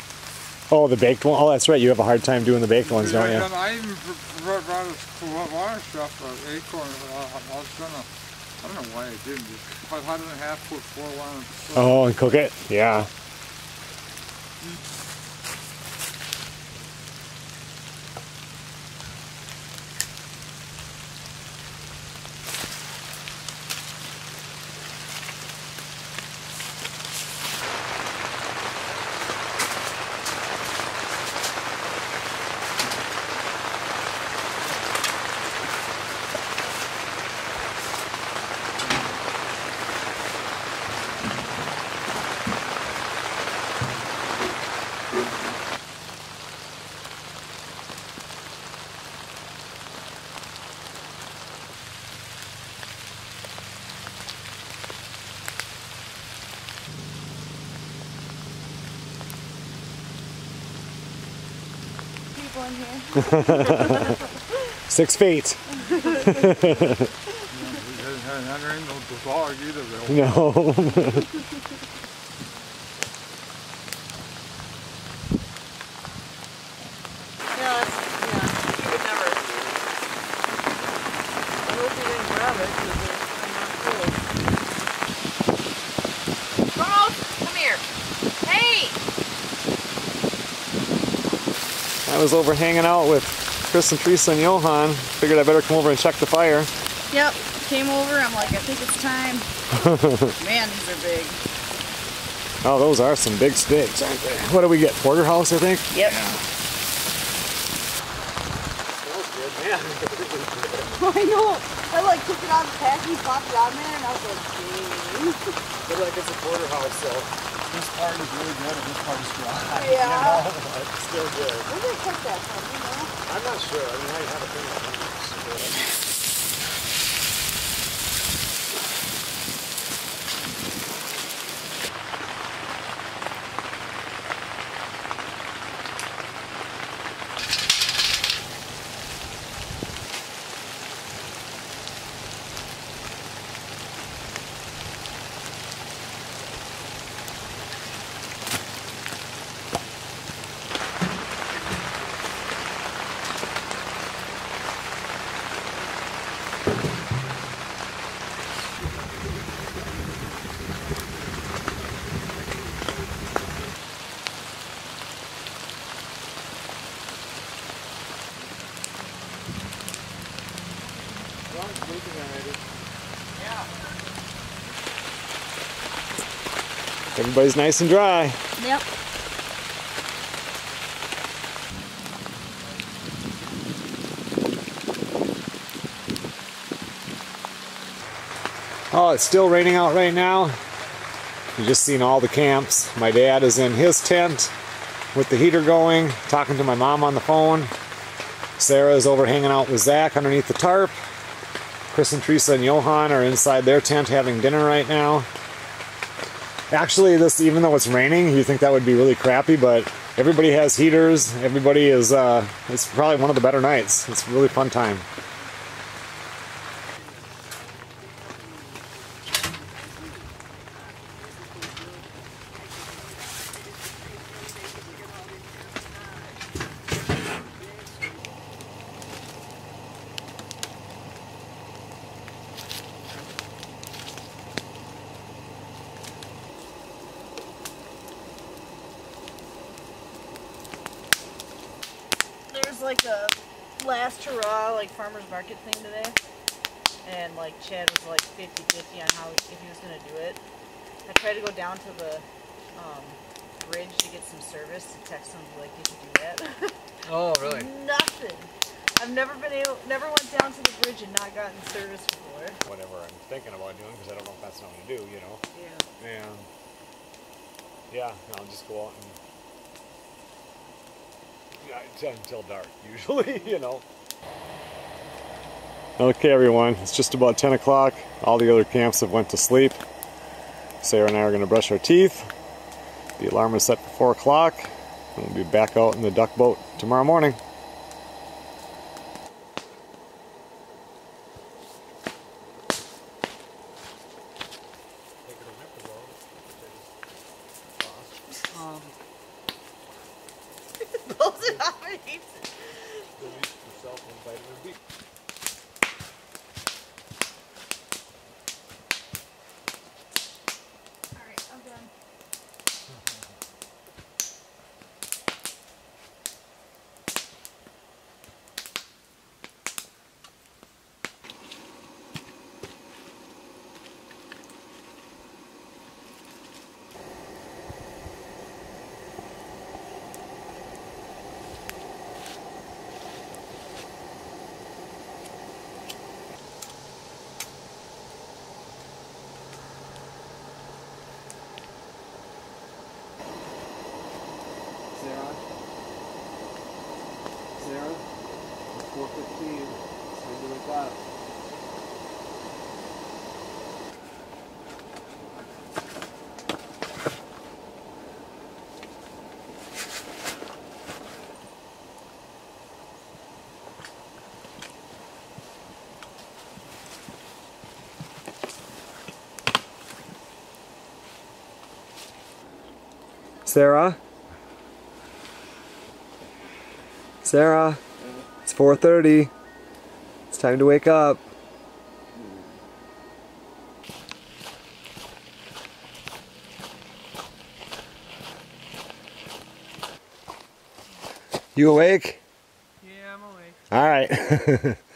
Oh, the baked one. Oh, that's right. You have a hard time doing the baked ones, don't Yeah, you? and I even brought, to water stuff, uh, acorn. Uh, I was gonna, I don't know why I didn't. Just cut it in half, put four on. Oh, and cook it. Yeah. People in here. Six feet. And, and there ain't no dog either. Though. No. Yeah, that's, yeah, you would never. I hope you didn't grab it because it's not cool. Charles, come here. Hey! I was over hanging out with Chris and Teresa and Johan. Figured I better come over and check the fire. Yep. Came over. I'm like, I think it's time. Man, these are big. Oh, those are some big sticks, aren't they? What do we get? Porterhouse, I think? Yep. I know. I like took it out of the package, popped it on there, and I was like, dang. Look like it's a porterhouse, so this part is really good and this part is dry. Yeah. You know, still good. Where did I cook that from? You know? I'm not sure. I mean, I have a thing. Everybody's nice and dry. Yep. Oh, it's still raining out right now. You just seen all the camps. My dad is in his tent with the heater going, talking to my mom on the phone. Sarah is over hanging out with Zach underneath the tarp. Chris and Teresa and Johan are inside their tent having dinner right now. Actually, this even though it's raining, you think that would be really crappy, but everybody has heaters. Everybody is. Uh, it's probably one of the better nights. It's a really fun time. There's like a last hurrah, like farmer's market thing today. And like Chad was like 50-50 on how, if he was gonna do it. I tried to go down to the um, bridge to get some service to text him like, did you do that? Oh, really? Nothing. I've never been able, never went down to the bridge and not gotten service before. Whatever I'm thinking about doing, because I don't know if that's what I'm gonna do. You know. Yeah. And yeah, I'll just go out and yeah, it's until dark usually, you know. Okay, everyone, it's just about 10 o'clock. All the other camps have went to sleep. Sarah and I are going to brush our teeth. The alarm is set for 4 o'clock. We'll be back out in the duck boat tomorrow morning. Robin hates it. Delete the cell phone vitamin B. Alright, I'm done. Sarah? Sarah? It's 4.15. It's time to wake up. Sarah? Sarah, it's 4:30. It's time to wake up. You awake? Yeah, I'm awake. All right.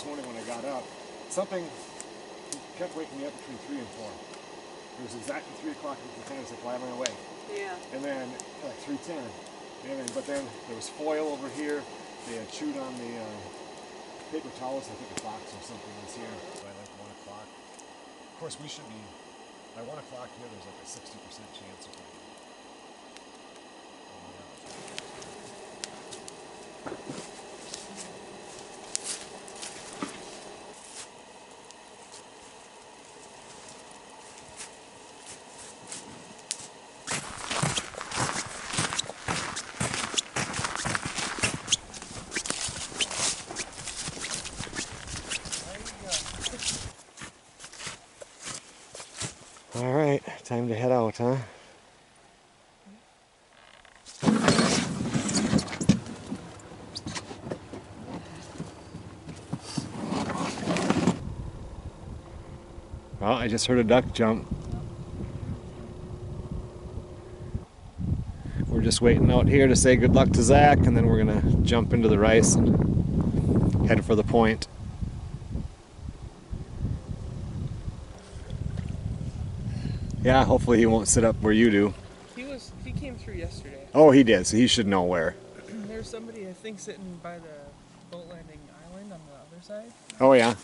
this morning when I got up, something kept waking me up between 3 and 4. It was exactly 3 o'clock at the time. I was like, why am I awake? Yeah. And then, like 3.10. And then, but then there was foil over here. They had chewed on the uh, paper towels. I think a box or something was here by like 1 o'clock. Of course, we should be, by 1 o'clock here, there's like a 60% chance of rain. All right, time to head out, huh? Well, I just heard a duck jump. We're just waiting out here to say good luck to Zach, and then we're gonna jump into the rice and head for the point. Yeah, hopefully he won't sit up where you do. He was he came through yesterday. Oh, he did, so he should know where. There's somebody I think sitting by the boat landing island on the other side, Oh, yeah.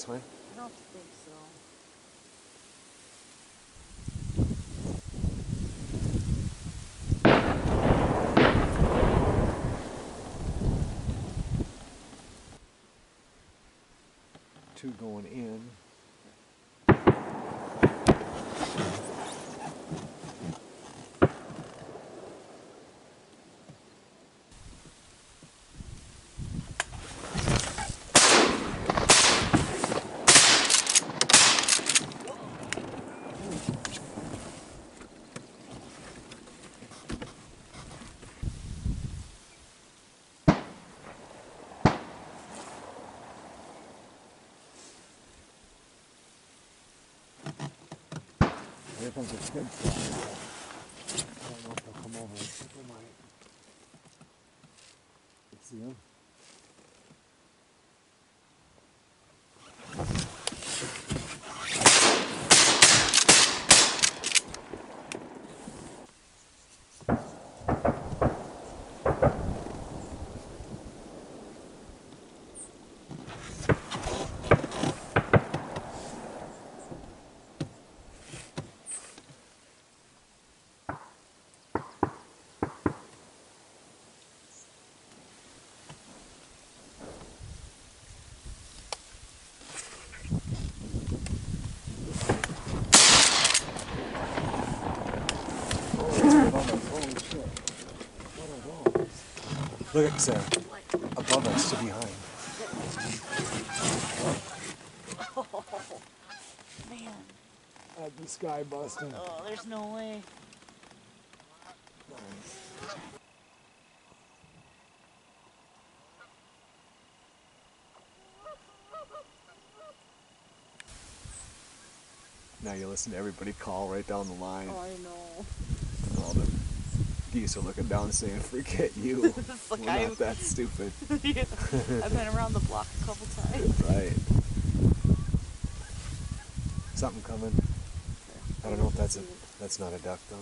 This way. I don't think so. Two going in. Here comes a good fly. I don't know if they'll come over. See them? Look at Sarah. Above us to behind. Oh, man. At the sky busting. Oh, there's no way. Now you listen to everybody call right down the line. Oh, I know. All the geese are looking down saying, forget you. Like We're I- not that stupid. Yeah. I've been around the block a couple times. Right. Something coming. I don't know if that's a that's not a duck though.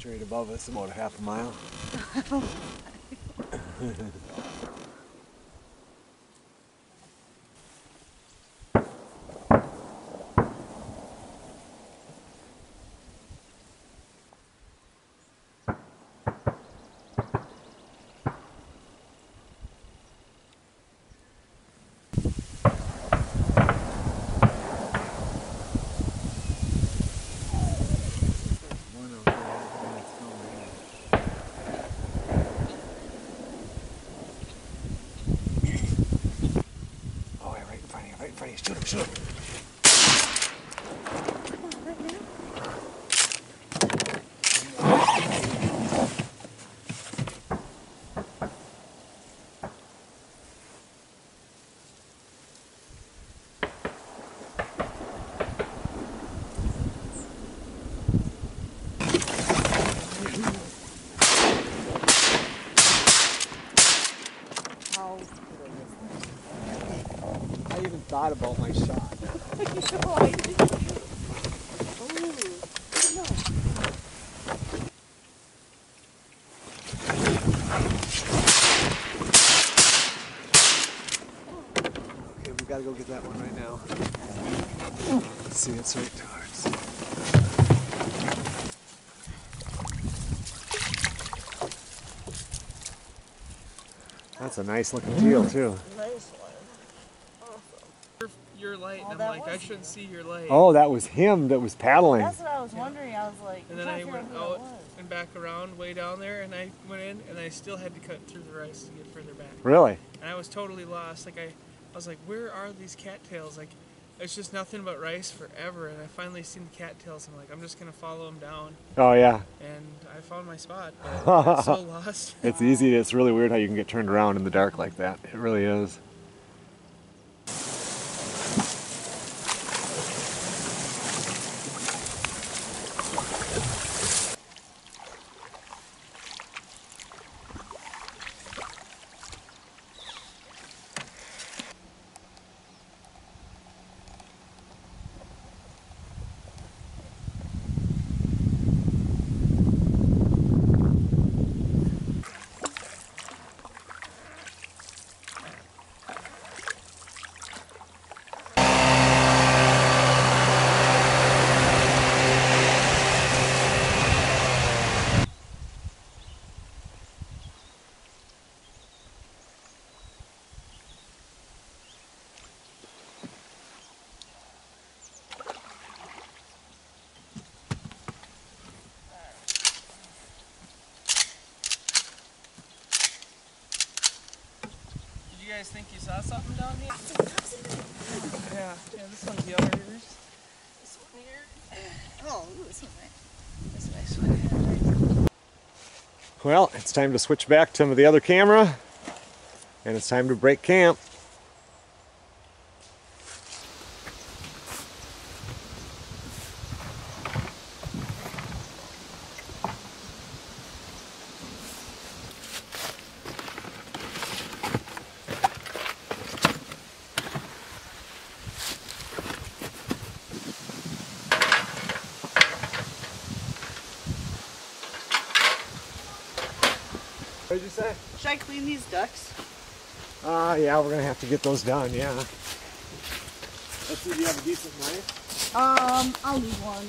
Straight above us, about a half a mile. One over there, and it's going in. Oh, yeah, right in front of you, right in front of you. Shoot him, shoot him. How? I even thought about my shot. Okay, we gotta go get that one right now. Let's see, it's right towards. That's a nice looking deal too. Nice one. Awesome. your light, Oh, and I'm that like, I was shouldn't you. see your light. Oh, that was him that was paddling. That's what I was wondering. I was like, And then I went out and back around way down there, and I went in, and I still had to cut through the rice to get further back. Really? And I was totally lost. Like I, I was like, where are these cattails? Like, it's just nothing but rice forever. And I finally seen the cattails. I'm like, I'm just gonna follow them down, Oh yeah. and I found my spot. But I got so lost. It's easy. It's really weird how you can get turned around in the dark like that. It really is. Guys think you saw something down here? Yeah, yeah. This one's yours. This one here. Oh, ooh, this one's nice. This nice one. Well, it's time to switch back to the other camera, and it's time to break camp. What did you say? Should I clean these ducks? Uh, yeah, we're gonna have to get those done, yeah. Let's see, do you have a decent knife? Um, I'll need one.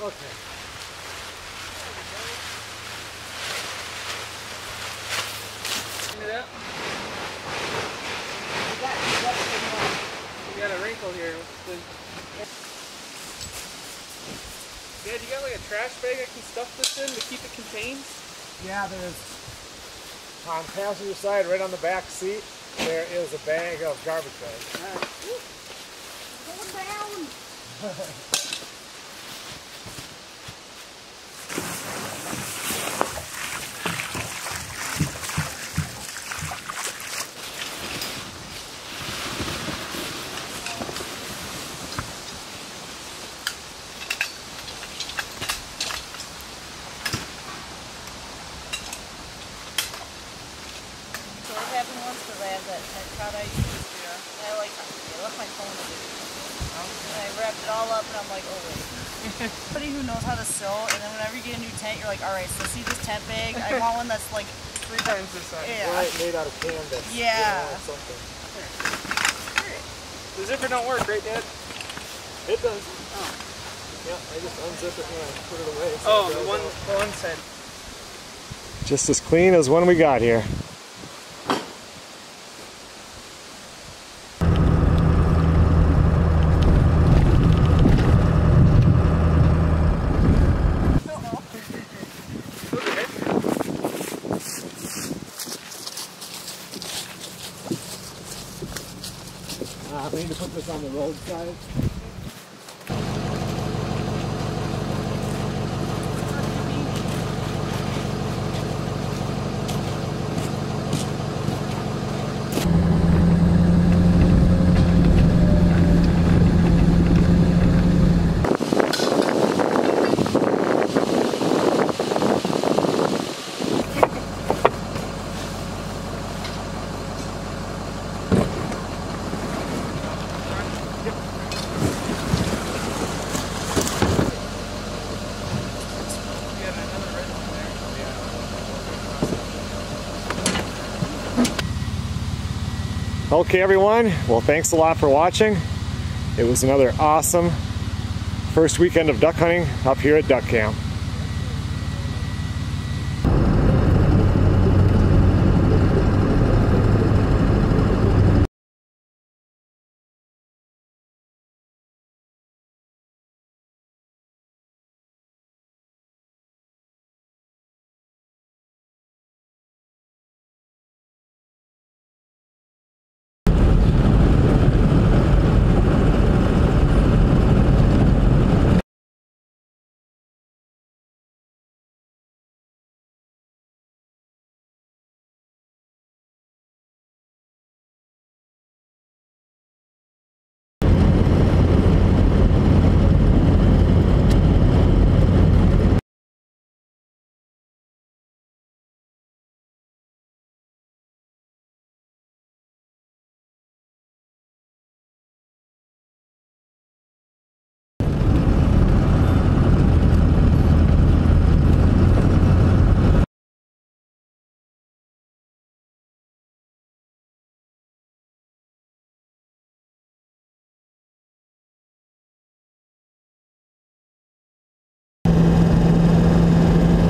Okay. Clean it up. You got a wrinkle here. Dad, you got like a trash bag I can stuff this in to keep it contained? Yeah, there's on passenger side, right on the back seat, there is a bag of garbage bags. Down. So what happened once was I had that, that trout I used. And I like, I left my phone in it. And I wrapped it all up and I'm like, oh wait. Somebody who knows how to sew, and then whenever you get a new tent, you're like, all right, so see this tent bag? I want one that's like Three times this size. Yeah. Right, made out of canvas. Yeah. You know, something. The zipper right, Dad? It does. Oh. Yeah, I just unzip it and I put it away. so Oh, it the one, the one side. Just as clean as one we got here. Okay, everyone. Well, thanks a lot for watching. It was another awesome first weekend of duck hunting up here at Duck Camp.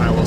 I will